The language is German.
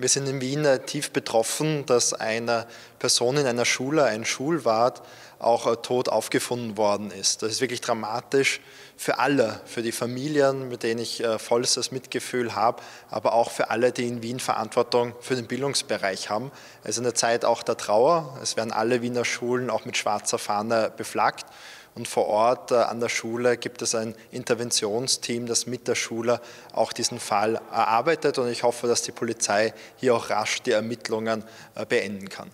Wir sind in Wien äh, tief betroffen, dass eine Person in einer Schule, ein Schulwart, auch äh, tot aufgefunden worden ist. Das ist wirklich dramatisch für alle, für die Familien, mit denen ich äh, vollstes Mitgefühl habe, aber auch für alle, die in Wien Verantwortung für den Bildungsbereich haben. Es ist eine Zeit auch der Trauer. Es werden alle Wiener Schulen auch mit schwarzer Fahne beflaggt. Und vor Ort an der Schule gibt es ein Interventionsteam, das mit der Schule auch diesen Fall erarbeitet. Und ich hoffe, dass die Polizei hier auch rasch die Ermittlungen äh, beenden kann.